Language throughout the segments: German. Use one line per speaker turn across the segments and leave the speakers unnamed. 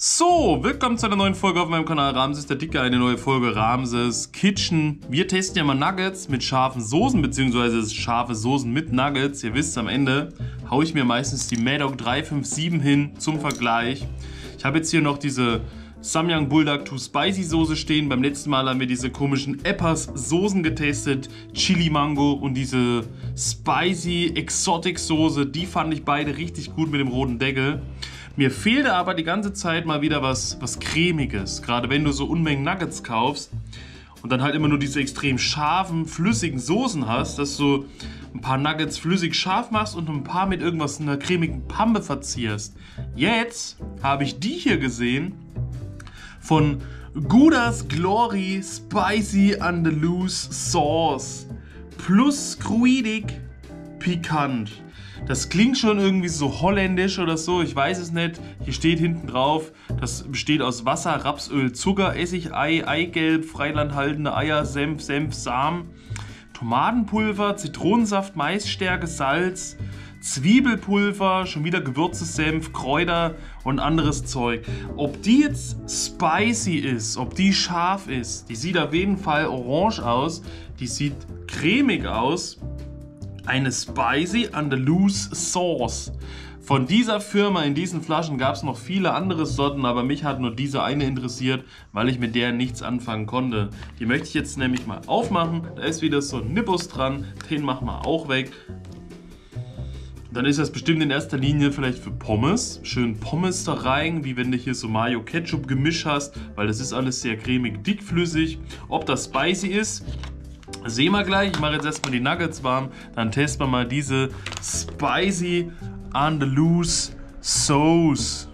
So, willkommen zu einer neuen Folge auf meinem Kanal Ramses der Dicke, eine neue Folge Ramses Kitchen. Wir testen ja mal Nuggets mit scharfen Soßen, beziehungsweise scharfe Soßen mit Nuggets. Ihr wisst, am Ende haue ich mir meistens die Maddock 357 hin zum Vergleich. Ich habe jetzt hier noch diese Samyang Bulldog 2 Spicy Soße stehen. Beim letzten Mal haben wir diese komischen Eppers Soßen getestet. Chili Mango und diese Spicy Exotic Soße. Die fand ich beide richtig gut mit dem roten Deckel. Mir fehlte aber die ganze Zeit mal wieder was, was cremiges. Gerade wenn du so Unmengen Nuggets kaufst und dann halt immer nur diese extrem scharfen, flüssigen Soßen hast, dass du ein paar Nuggets flüssig scharf machst und ein paar mit irgendwas in einer cremigen Pampe verzierst. Jetzt habe ich die hier gesehen von Goudas Glory Spicy Andalous Sauce plus kruidig pikant. Das klingt schon irgendwie so holländisch oder so, ich weiß es nicht. Hier steht hinten drauf, das besteht aus Wasser, Rapsöl, Zucker, Essig, Ei, Eigelb, freilandhaltende Eier, Senf, Senf, Samen, Tomatenpulver, Zitronensaft, Maisstärke, Salz, Zwiebelpulver, schon wieder Gewürze, Senf, Kräuter und anderes Zeug. Ob die jetzt spicy ist, ob die scharf ist, die sieht auf jeden Fall orange aus, die sieht cremig aus eine Spicy Andalous Sauce. Von dieser Firma in diesen Flaschen gab es noch viele andere Sorten, aber mich hat nur diese eine interessiert, weil ich mit der nichts anfangen konnte. Die möchte ich jetzt nämlich mal aufmachen. Da ist wieder so ein Nippus dran, den machen wir auch weg. Dann ist das bestimmt in erster Linie vielleicht für Pommes. Schön Pommes da rein, wie wenn du hier so Mayo-Ketchup-Gemisch hast, weil das ist alles sehr cremig dickflüssig. Ob das spicy ist, Sehen wir gleich. Ich mache jetzt erstmal die Nuggets warm. Dann testen wir mal diese Spicy Andalous Sauce.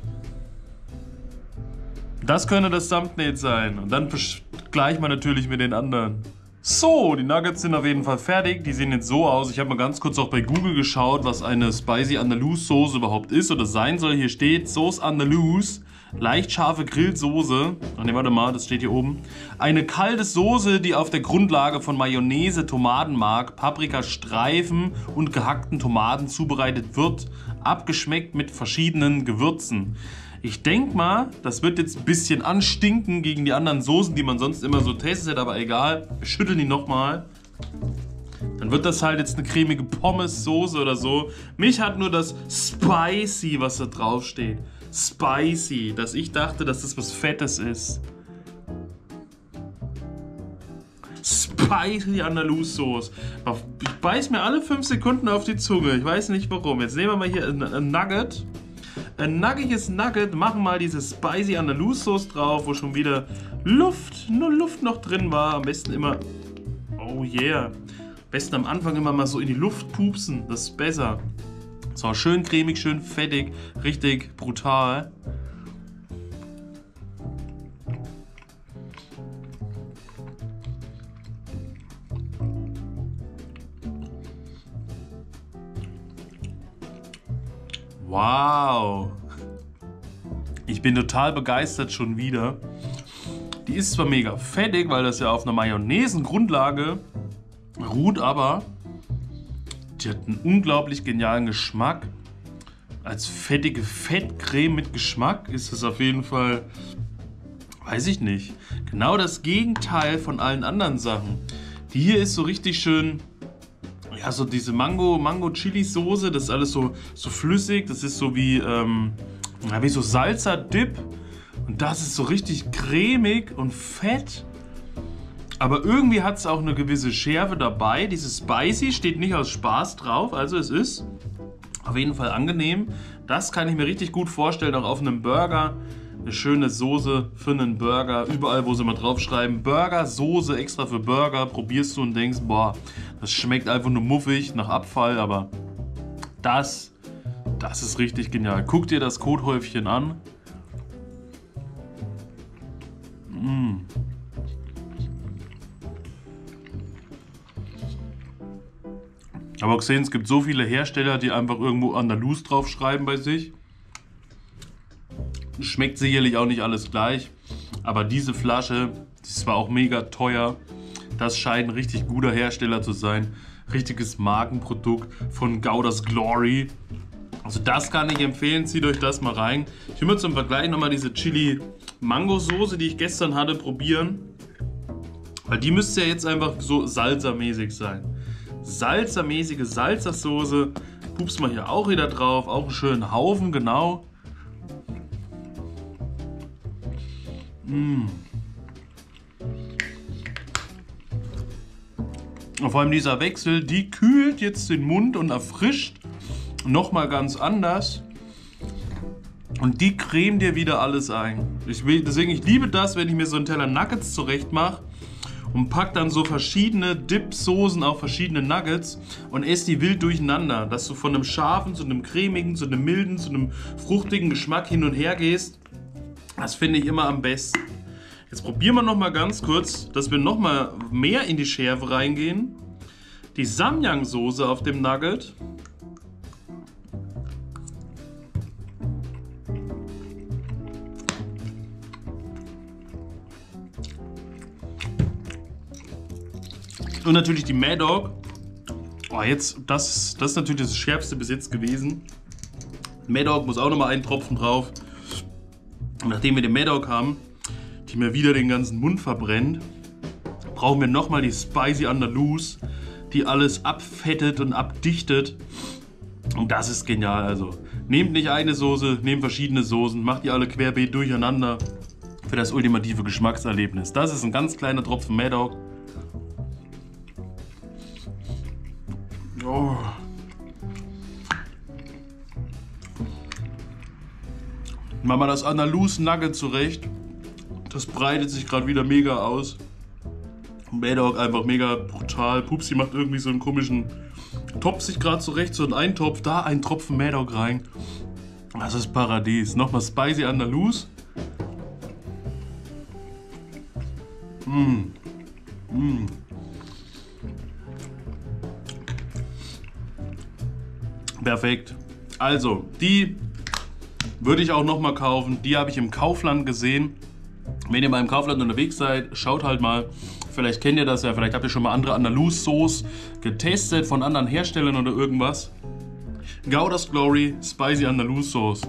Das könnte das Thumbnail sein. Und dann vergleichen wir natürlich mit den anderen. So, die Nuggets sind auf jeden Fall fertig. Die sehen jetzt so aus. Ich habe mal ganz kurz auch bei Google geschaut, was eine Spicy Andalous Soße überhaupt ist oder sein soll. Hier steht Sauce Andalous leicht scharfe Grillsoße. Ach ne, warte mal, das steht hier oben. Eine kalte Soße, die auf der Grundlage von Mayonnaise, Tomatenmark, Paprikastreifen und gehackten Tomaten zubereitet wird, abgeschmeckt mit verschiedenen Gewürzen. Ich denke mal, das wird jetzt ein bisschen anstinken gegen die anderen Soßen, die man sonst immer so testet, aber egal. Wir schütteln die nochmal. Dann wird das halt jetzt eine cremige Pommes-Soße oder so. Mich hat nur das Spicy, was da drauf steht spicy, dass ich dachte, dass das was Fettes ist. Spicy Andalus Sauce. Ich beiß mir alle 5 Sekunden auf die Zunge. Ich weiß nicht warum. Jetzt nehmen wir mal hier ein, Nugget. Ein nuggiges Nugget. Machen mal diese Spicy Andalus Sauce drauf, wo schon wieder Luft, nur Luft noch drin war. Am besten immer. Oh yeah. Am besten am Anfang immer mal so in die Luft pupsen. Das ist besser. So, schön cremig, schön fettig, richtig brutal. Wow. Ich bin total begeistert schon wieder. Die ist zwar mega fettig, weil das ja auf einer Mayonnaise-Grundlage ruht, aber die hat einen unglaublich genialen Geschmack. Als fettige Fettcreme mit Geschmack ist es auf jeden Fall, weiß ich nicht, genau das Gegenteil von allen anderen Sachen. Die hier ist so richtig schön, ja, so diese Mango, Mango Chili Soße, das ist alles so, so flüssig, das ist so wie, ähm, wie so Salsa Dip. Und das ist so richtig cremig und fett. Aber irgendwie hat es auch eine gewisse Schärfe dabei. Dieses Spicy steht nicht aus Spaß drauf, also es ist auf jeden Fall angenehm. Das kann ich mir richtig gut vorstellen, auch auf einem Burger. Eine schöne Soße für einen Burger. Überall, wo sie mal draufschreiben, Burger, Soße extra für Burger, probierst du und denkst, boah, das schmeckt einfach nur muffig nach Abfall, aber das, das ist richtig genial. Guck dir das Kothäufchen an. Aber gesehen, es gibt so viele Hersteller, die einfach irgendwo Andalus draufschreiben bei sich. Schmeckt sicherlich auch nicht alles gleich. Aber diese Flasche, die ist zwar auch mega teuer, das scheint ein richtig guter Hersteller zu sein. Richtiges Markenprodukt von Goudas Glory. Also das kann ich empfehlen, zieht euch das mal rein. Ich will mir zum Vergleich nochmal diese Chili-Mango-Soße, die ich gestern hatte, probieren. Weil die müsste ja jetzt einfach so salzermäßig sein. Salzermäßige Salzersoße. Pups mal hier auch wieder drauf. Auch einen schönen Haufen, genau. Mmh. Vor allem dieser Wechsel, die kühlt jetzt den Mund und erfrischt nochmal ganz anders. Und die cremen dir wieder alles ein. Ich will, deswegen, ich liebe das, wenn ich mir so einen Teller Nuggets zurecht mache und pack dann so verschiedene Dip-Soßen auf verschiedene Nuggets und esse die wild durcheinander. Dass du von einem scharfen zu einem cremigen, zu einem milden, zu einem fruchtigen Geschmack hin und her gehst. Das finde ich immer am besten. Jetzt probieren wir noch mal ganz kurz, dass wir noch mal mehr in die Schärfe reingehen. Die Samyang-Soße auf dem Nugget. Und natürlich die Mad Dog. Oh, jetzt, das, das ist natürlich das Schärfste bis jetzt gewesen. Mad Dog muss auch nochmal einen Tropfen drauf. Und nachdem wir den Mad Dog haben, die mir wieder den ganzen Mund verbrennt, brauchen wir nochmal die Spicy Andalous, die alles abfettet und abdichtet. Und das ist genial. Also nehmt nicht eine Soße, nehmt verschiedene Soßen, macht die alle querbeet durcheinander für das ultimative Geschmackserlebnis. Das ist ein ganz kleiner Tropfen Mad Dog. Oh. Machen wir das Andalus Nugget zurecht. Das breitet sich gerade wieder mega aus. Madog einfach mega brutal. Pupsi macht irgendwie so einen komischen Topf sich gerade zurecht. So ein Eintopf, da ein Tropfen Madog rein. Das ist Paradies. Nochmal Spicy Andalus. Mmh. Mmh. Perfekt. Also, die würde ich auch nochmal kaufen. Die habe ich im Kaufland gesehen. Wenn ihr mal im Kaufland unterwegs seid, schaut halt mal. Vielleicht kennt ihr das ja, vielleicht habt ihr schon mal andere Andalus-Sauce getestet von anderen Herstellern oder irgendwas. Gouda's Glory Spicy Andalus Sauce.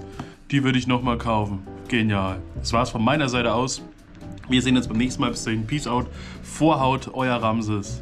Die würde ich nochmal kaufen. Genial. Das war's von meiner Seite aus. Wir sehen uns beim nächsten Mal. Bis dahin. Peace out. Vorhaut, euer Ramses.